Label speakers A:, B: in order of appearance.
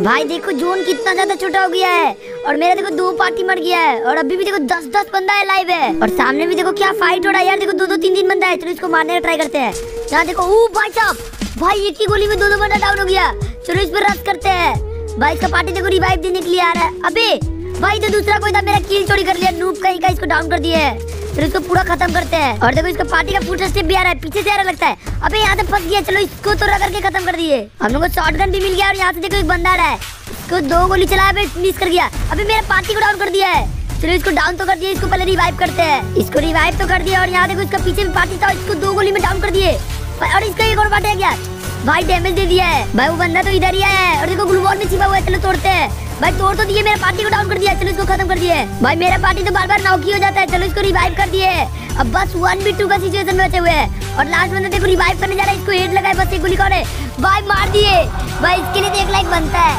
A: भाई देखो जोन कितना ज़्यादा छोटा हो गया है और मेरा देखो दो पार्टी मर गया है और अभी भी देखो दस दस बंदा है लाइव है। और सामने भी देखो क्या फाइट हो रहा है यार, देखो दो दो तीन तीन बंदा है, चलो इसको मारने का ट्राई करते हैं। यहाँ देखो भाई साहब, भाई एक ही गोली में दो दो बंदा डाउन हो गया। चलो इस पर रश करते हैं। भाई इसका पार्टी देखो रिवाइव देने के लिए आ रहा है। अबे, भाई तो दूसरा कोई था, मेरा किल चोरी कर लिया नूप कहीं का इसको डाउन कर दिया है। फिर इसको पूरा खत्म करते हैं। और देखो इसका पार्टी का फुट स्टेप भी आ रहा है, पीछे से आ रहा लगता है। अबे यहाँ से फंस गया, चलो इसको तो रगड़ के खत्म कर दिए। हम लोग को शॉर्ट गन भी मिल गया और यहाँ से देखो एक बंदा रहा है। इसको दो गोली चलाया मिस कर गया अभी मेरा पार्टी को डाउन कर दिया है। चलो इसको डाउन तो कर दिया इसको पहले रिवाइव करते हैं। इसको रिवाइव तो कर दिया और यहाँ देखो इसका पीछे भी पार्टी था, इसको दो गोली में डाउन कर दिए। और इसका एक और पार्टी गया। भाई डैमेज दे दिया है। भाई वो बंदा तो इधर ही आया है और देखो ग्लू बॉल में छिपा हुआ है चलो तोड़ते हैं। भाई तोड़ तो दिए, मेरा पार्टी को डाउन कर दिया चलो इसको खत्म कर दिए। भाई मेरा पार्टी तो बार बार नौकी हो जाता है, चलो इसको रिवाइव कर दिए। अब बस वन बी टू का सिचुएशन में बचे हुए हैं। और लास्ट बंदा देखो रिवाइव करने जा रहा है, इसको हेड लगाए, बस एक गोली करे भाई मार दिए। भाई इसके लिए तो एक लाइक बनता है।